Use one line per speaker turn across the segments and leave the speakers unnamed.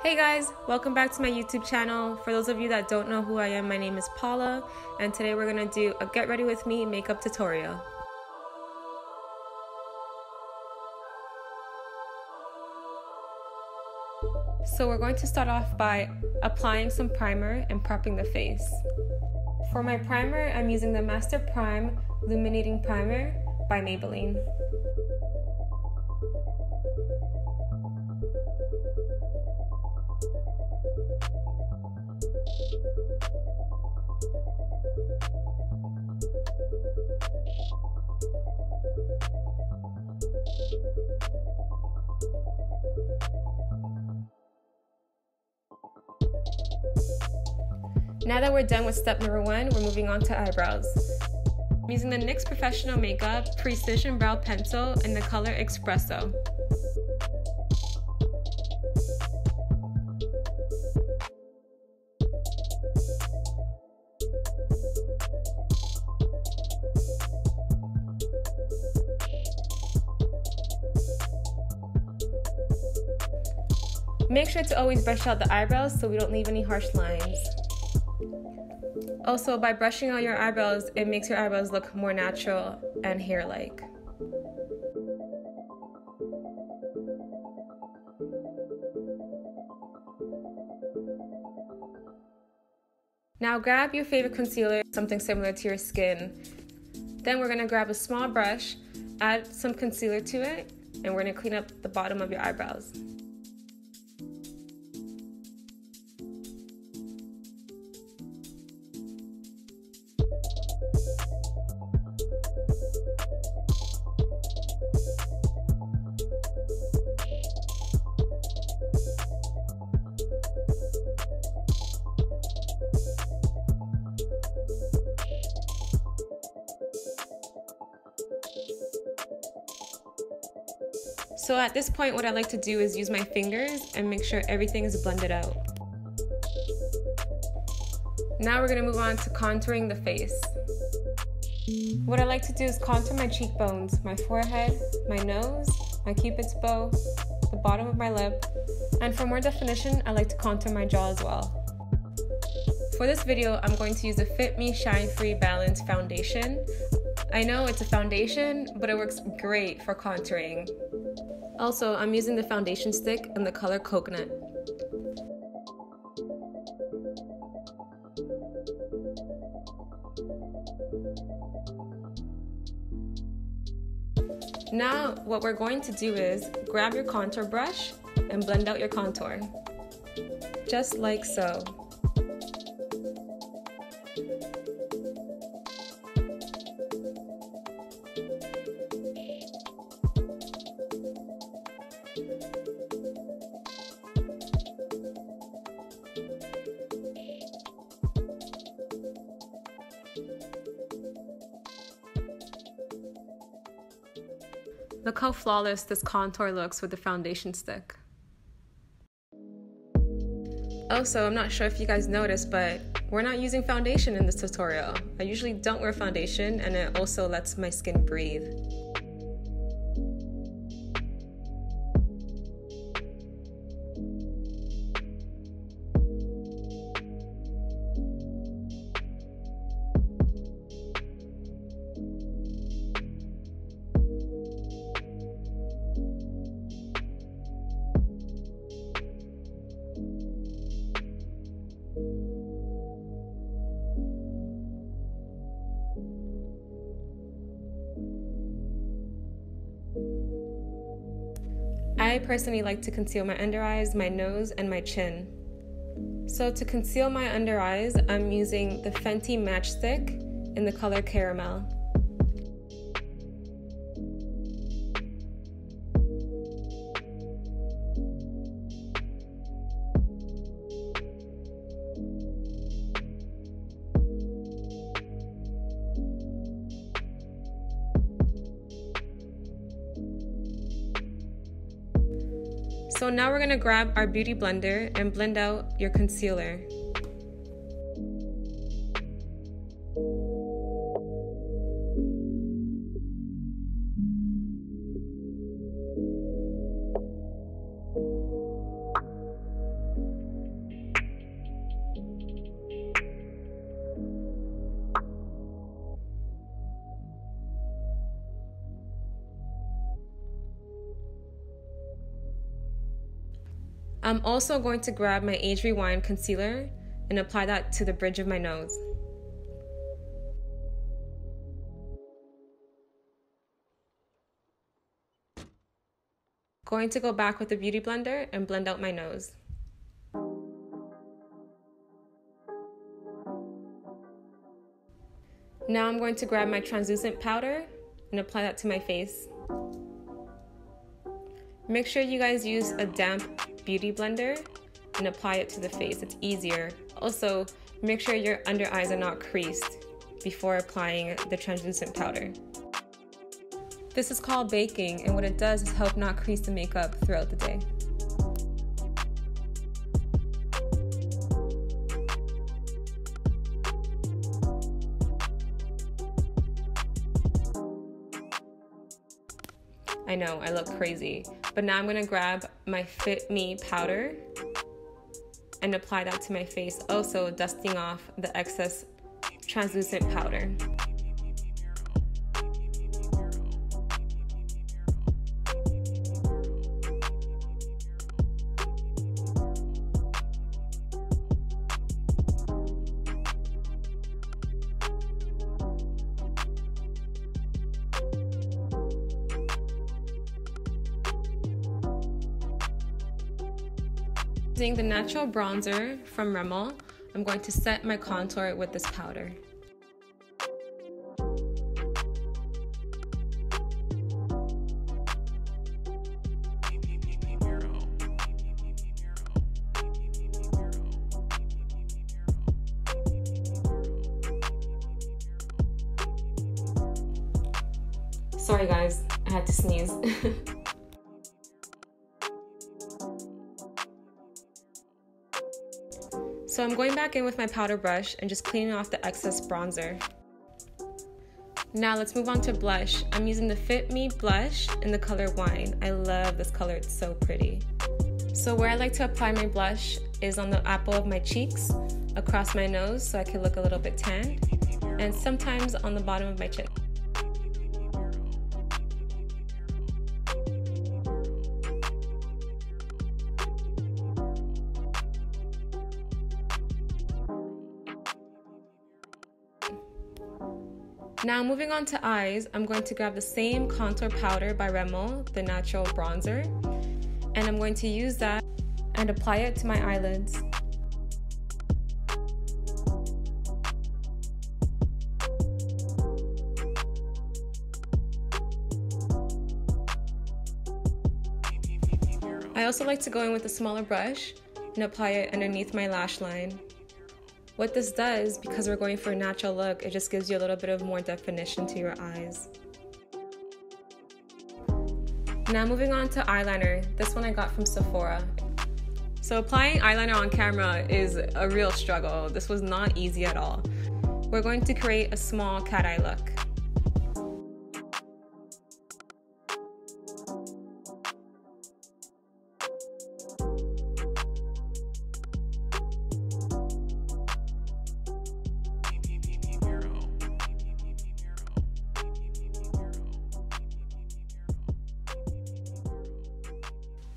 Hey guys, welcome back to my YouTube channel. For those of you that don't know who I am, my name is Paula, and today we're gonna do a get ready with me makeup tutorial. So we're going to start off by applying some primer and prepping the face. For my primer, I'm using the Master Prime Illuminating Primer by Maybelline. Now that we're done with step number one, we're moving on to eyebrows. I'm using the NYX Professional Makeup Precision Brow Pencil in the color Espresso. Make sure to always brush out the eyebrows so we don't leave any harsh lines. Also, by brushing out your eyebrows, it makes your eyebrows look more natural and hair-like. Now grab your favorite concealer, something similar to your skin. Then we're gonna grab a small brush, add some concealer to it, and we're gonna clean up the bottom of your eyebrows. So at this point, what I like to do is use my fingers and make sure everything is blended out. Now we're gonna move on to contouring the face. What I like to do is contour my cheekbones, my forehead, my nose, my cupid's bow, the bottom of my lip, and for more definition, I like to contour my jaw as well. For this video, I'm going to use the Fit Me Shine Free Balance Foundation. I know it's a foundation, but it works great for contouring. Also, I'm using the foundation stick in the color Coconut. Now, what we're going to do is grab your contour brush and blend out your contour. Just like so. Look how flawless this contour looks with the foundation stick. Oh, also, I'm not sure if you guys noticed, but we're not using foundation in this tutorial. I usually don't wear foundation and it also lets my skin breathe. I personally like to conceal my under eyes, my nose, and my chin. So to conceal my under eyes, I'm using the Fenty Matchstick in the color Caramel. So now we're gonna grab our beauty blender and blend out your concealer. I'm also going to grab my Age Rewind concealer and apply that to the bridge of my nose. Going to go back with the Beauty Blender and blend out my nose. Now I'm going to grab my translucent powder and apply that to my face. Make sure you guys use a damp beauty blender and apply it to the face. It's easier. Also, make sure your under eyes are not creased before applying the translucent powder. This is called baking and what it does is help not crease the makeup throughout the day. I know, I look crazy. But now I'm gonna grab my Fit Me powder and apply that to my face, also dusting off the excess translucent powder. Using the natural bronzer from Rimmel, I'm going to set my contour with this powder. Sorry guys, I had to sneeze. So I'm going back in with my powder brush and just cleaning off the excess bronzer. Now let's move on to blush. I'm using the Fit Me blush in the color Wine. I love this color, it's so pretty. So where I like to apply my blush is on the apple of my cheeks, across my nose so I can look a little bit tanned, and sometimes on the bottom of my chin. Now moving on to eyes, I'm going to grab the same contour powder by Rimmel, the natural bronzer, and I'm going to use that and apply it to my eyelids. I also like to go in with a smaller brush and apply it underneath my lash line. What this does, because we're going for a natural look, it just gives you a little bit of more definition to your eyes. Now moving on to eyeliner. This one I got from Sephora. So applying eyeliner on camera is a real struggle. This was not easy at all. We're going to create a small cat eye look.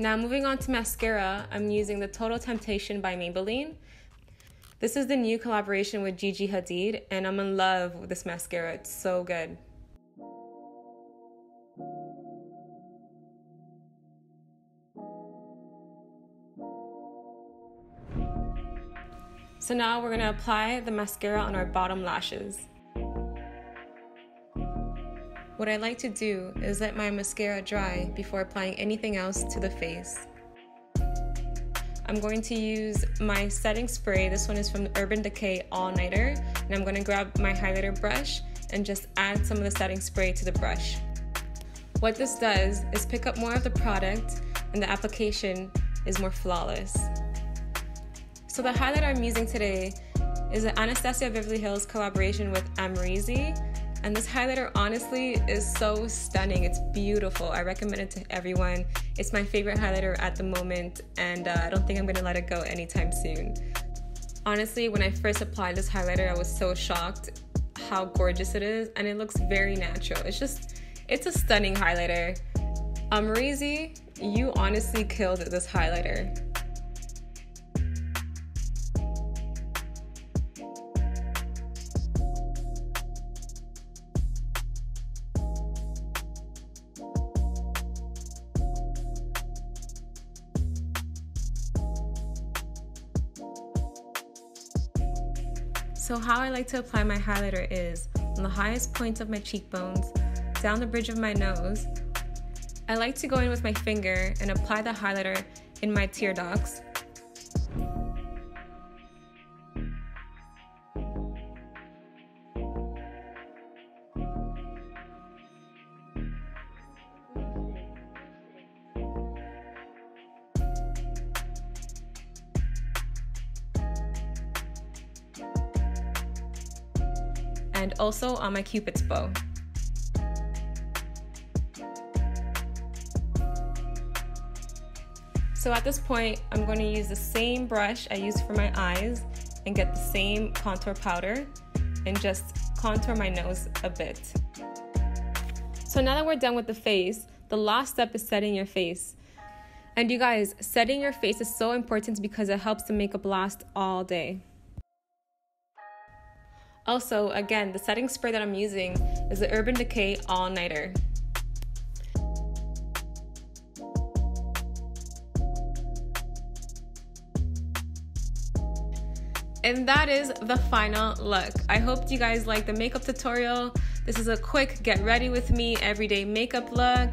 Now moving on to mascara, I'm using the Total Temptation by Maybelline. This is the new collaboration with Gigi Hadid, and I'm in love with this mascara. It's so good. So now we're gonna apply the mascara on our bottom lashes. What I like to do is let my mascara dry before applying anything else to the face. I'm going to use my setting spray. This one is from Urban Decay All Nighter. And I'm going to grab my highlighter brush and just add some of the setting spray to the brush. What this does is pick up more of the product and the application is more flawless. So the highlighter I'm using today is an Anastasia Beverly Hills collaboration with Amrezy and this highlighter honestly is so stunning. It's beautiful. I recommend it to everyone. It's my favorite highlighter at the moment, and uh, I don't think I'm gonna let it go anytime soon. Honestly, when I first applied this highlighter, I was so shocked how gorgeous it is, and it looks very natural. It's just, it's a stunning highlighter. Um, you honestly killed this highlighter. I like to apply my highlighter is on the highest points of my cheekbones, down the bridge of my nose. I like to go in with my finger and apply the highlighter in my tear ducts. And also on my cupid's bow. So at this point, I'm going to use the same brush I used for my eyes and get the same contour powder and just contour my nose a bit. So now that we're done with the face, the last step is setting your face. And you guys, setting your face is so important because it helps the makeup last all day. Also, again, the setting spray that I'm using is the Urban Decay All Nighter. And that is the final look. I hope you guys like the makeup tutorial. This is a quick get ready with me everyday makeup look.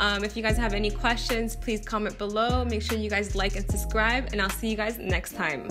Um, if you guys have any questions, please comment below. Make sure you guys like and subscribe, and I'll see you guys next time.